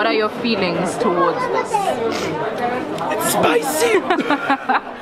What are your feelings towards this? It's Spicy!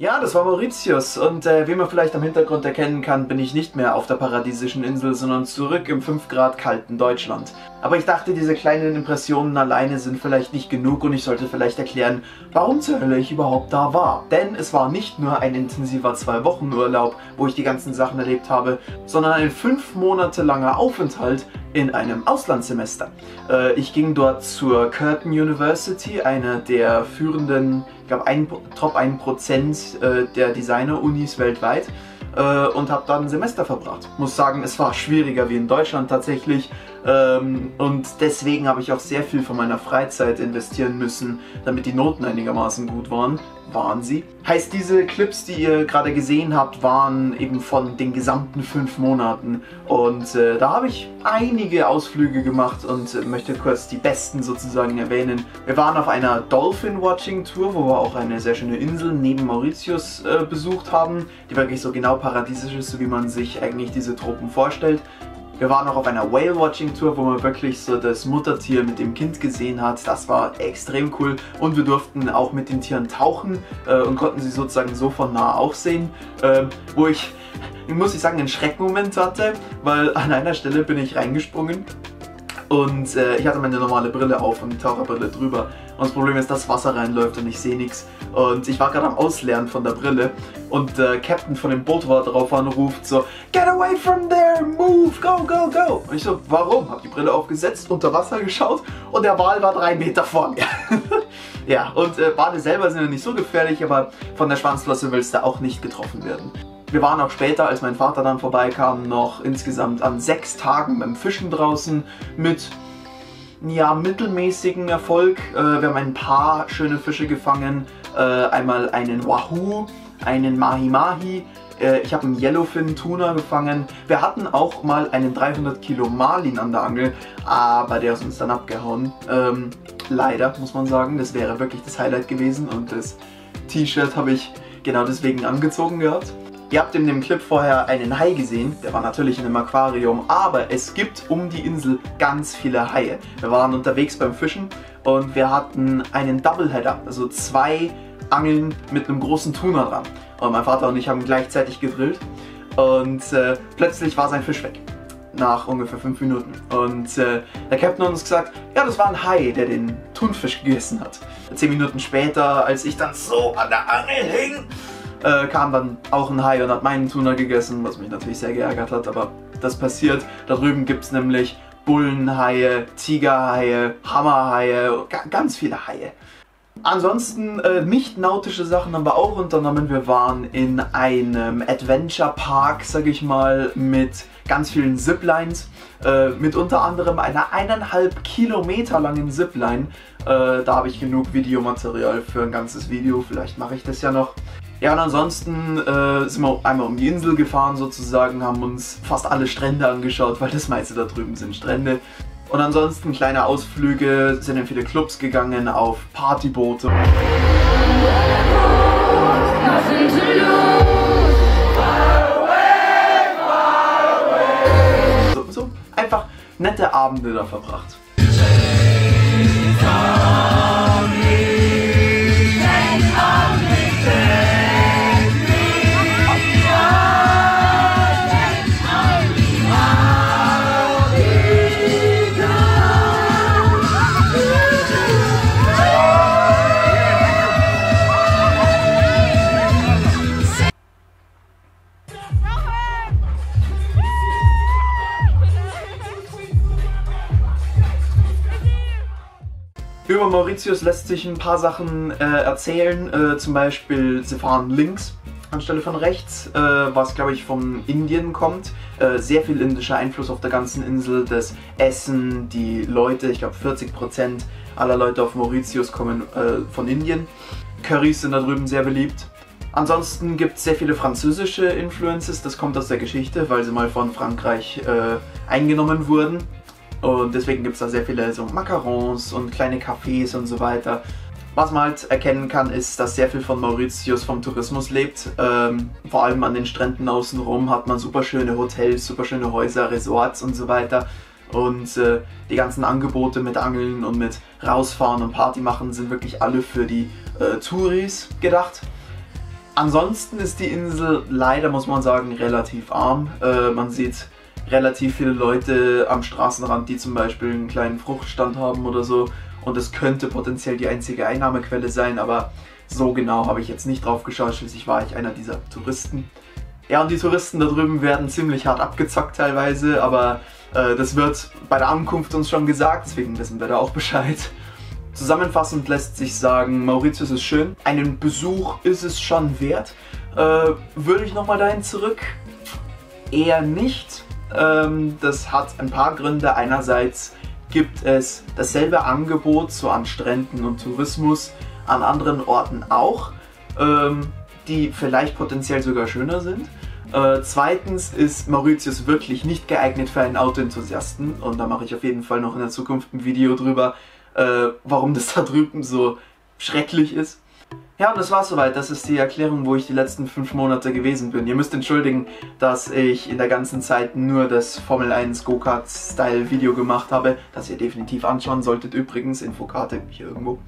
Ja, das war Mauritius und äh, wie man vielleicht am Hintergrund erkennen kann, bin ich nicht mehr auf der paradiesischen Insel, sondern zurück im 5 Grad kalten Deutschland. Aber ich dachte, diese kleinen Impressionen alleine sind vielleicht nicht genug und ich sollte vielleicht erklären, warum zur Hölle ich überhaupt da war. Denn es war nicht nur ein intensiver zwei Wochen Urlaub, wo ich die ganzen Sachen erlebt habe, sondern ein fünf Monate langer Aufenthalt in einem Auslandssemester. Äh, ich ging dort zur Curtin University, einer der führenden, ich glaube, ein, Top 1% äh, der Designer-Unis weltweit äh, und habe da ein Semester verbracht. Muss sagen, es war schwieriger wie in Deutschland tatsächlich ähm, und deswegen habe ich auch sehr viel von meiner Freizeit investieren müssen, damit die Noten einigermaßen gut waren. Waren sie. Heißt, diese Clips, die ihr gerade gesehen habt, waren eben von den gesamten fünf Monaten und äh, da habe ich einige Ausflüge gemacht und äh, möchte kurz die besten sozusagen erwähnen. Wir waren auf einer Dolphin Watching Tour, wo wir auch eine sehr schöne Insel neben Mauritius äh, besucht haben, die wirklich so genau paradiesisch ist, so wie man sich eigentlich diese Tropen vorstellt. Wir waren auch auf einer Whale-Watching-Tour, wo man wirklich so das Muttertier mit dem Kind gesehen hat. Das war extrem cool. Und wir durften auch mit den Tieren tauchen äh, und konnten sie sozusagen so von nah auch sehen. Äh, wo ich, muss ich sagen, einen Schreckmoment hatte, weil an einer Stelle bin ich reingesprungen und äh, ich hatte meine normale Brille auf und die Taucherbrille drüber. Und das Problem ist, dass Wasser reinläuft und ich sehe nichts. Und ich war gerade am Ausleeren von der Brille und der äh, Captain von dem Boot war drauf an und ruft so Get away from there, move, go, go, go. Und ich so, warum? Hab die Brille aufgesetzt, unter Wasser geschaut und der Wal war drei Meter vor mir. Ja, und äh, Wale selber sind ja nicht so gefährlich, aber von der Schwanzflosse willst du auch nicht getroffen werden. Wir waren auch später, als mein Vater dann vorbeikam, noch insgesamt an sechs Tagen beim Fischen draußen mit ja, mittelmäßigen Erfolg. Äh, wir haben ein paar schöne Fische gefangen. Äh, einmal einen Wahoo, einen Mahi Mahi. Äh, ich habe einen Yellowfin Tuna gefangen. Wir hatten auch mal einen 300 Kilo Marlin an der Angel, aber der ist uns dann abgehauen. Ähm, leider, muss man sagen. Das wäre wirklich das Highlight gewesen und das T-Shirt habe ich genau deswegen angezogen gehabt. Ihr habt in dem Clip vorher einen Hai gesehen, der war natürlich in einem Aquarium, aber es gibt um die Insel ganz viele Haie. Wir waren unterwegs beim Fischen und wir hatten einen Doubleheader, also zwei Angeln mit einem großen Tuna dran. Und mein Vater und ich haben gleichzeitig gedrillt und äh, plötzlich war sein Fisch weg. Nach ungefähr fünf Minuten. Und äh, der Captain hat uns gesagt, ja, das war ein Hai, der den Thunfisch gegessen hat. Zehn Minuten später, als ich dann so an der Angel hing, äh, kam dann auch ein Hai und hat meinen Tuna gegessen, was mich natürlich sehr geärgert hat, aber das passiert. Da drüben gibt es nämlich Bullenhaie, Tigerhaie, Hammerhaie, ganz viele Haie. Ansonsten äh, nicht nautische Sachen haben wir auch unternommen. Wir waren in einem Adventure Park, sag ich mal, mit ganz vielen Ziplines. Äh, mit unter anderem einer eineinhalb Kilometer langen Zipline. Äh, da habe ich genug Videomaterial für ein ganzes Video. Vielleicht mache ich das ja noch. Ja, und ansonsten äh, sind wir einmal um die Insel gefahren sozusagen, haben uns fast alle Strände angeschaut, weil das meiste da drüben sind Strände. Und ansonsten kleine Ausflüge, sind in viele Clubs gegangen, auf Partyboote. So, einfach nette Abende da verbracht. Über Mauritius lässt sich ein paar Sachen äh, erzählen. Äh, zum Beispiel, sie fahren links anstelle von rechts, äh, was glaube ich von Indien kommt. Äh, sehr viel indischer Einfluss auf der ganzen Insel. Das Essen, die Leute, ich glaube 40% aller Leute auf Mauritius kommen äh, von Indien. Currys sind da drüben sehr beliebt. Ansonsten gibt es sehr viele französische Influences, das kommt aus der Geschichte, weil sie mal von Frankreich äh, eingenommen wurden. Und deswegen gibt es da sehr viele so Macarons und kleine Cafés und so weiter. Was man halt erkennen kann, ist, dass sehr viel von Mauritius vom Tourismus lebt. Ähm, vor allem an den Stränden außenrum hat man super schöne Hotels, super schöne Häuser, Resorts und so weiter. Und äh, die ganzen Angebote mit Angeln und mit Rausfahren und Party machen sind wirklich alle für die äh, Touris gedacht. Ansonsten ist die Insel leider, muss man sagen, relativ arm. Äh, man sieht relativ viele Leute am Straßenrand, die zum Beispiel einen kleinen Fruchtstand haben oder so. Und es könnte potenziell die einzige Einnahmequelle sein, aber so genau habe ich jetzt nicht drauf geschaut. Schließlich war ich einer dieser Touristen. Ja, und die Touristen da drüben werden ziemlich hart abgezockt teilweise, aber äh, das wird bei der Ankunft uns schon gesagt, deswegen wissen wir da auch Bescheid. Zusammenfassend lässt sich sagen, Mauritius ist schön. Einen Besuch ist es schon wert. Äh, würde ich nochmal dahin zurück? Eher nicht. Ähm, das hat ein paar Gründe. Einerseits gibt es dasselbe Angebot so an Stränden und Tourismus an anderen Orten auch, ähm, die vielleicht potenziell sogar schöner sind. Äh, zweitens ist Mauritius wirklich nicht geeignet für einen Autoenthusiasten und da mache ich auf jeden Fall noch in der Zukunft ein Video drüber, äh, warum das da drüben so schrecklich ist. Ja, und das war's soweit. Das ist die Erklärung, wo ich die letzten fünf Monate gewesen bin. Ihr müsst entschuldigen, dass ich in der ganzen Zeit nur das Formel 1 Go-Kart-Style-Video gemacht habe, das ihr definitiv anschauen solltet. Übrigens, Infokarte hier irgendwo.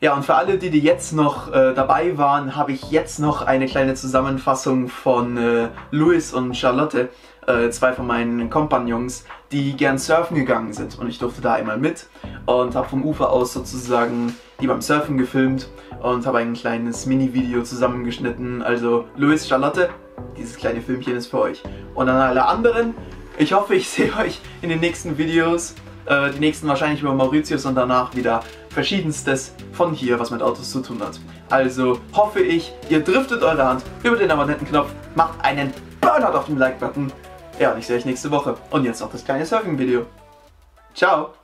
Ja, und für alle, die, die jetzt noch äh, dabei waren, habe ich jetzt noch eine kleine Zusammenfassung von äh, Louis und Charlotte, äh, zwei von meinen Kompagnons, die gern surfen gegangen sind. Und ich durfte da einmal mit und habe vom Ufer aus sozusagen die beim Surfen gefilmt und habe ein kleines Mini-Video zusammengeschnitten. Also Louis, Charlotte, dieses kleine Filmchen ist für euch. Und an alle anderen, ich hoffe, ich sehe euch in den nächsten Videos. Äh, die nächsten wahrscheinlich über Mauritius und danach wieder verschiedenstes von hier, was mit Autos zu tun hat. Also hoffe ich, ihr driftet eure Hand über den Abonnentenknopf, macht einen Burnout auf dem Like-Button ja, und ich sehe euch nächste Woche. Und jetzt noch das kleine Surfing-Video. Ciao!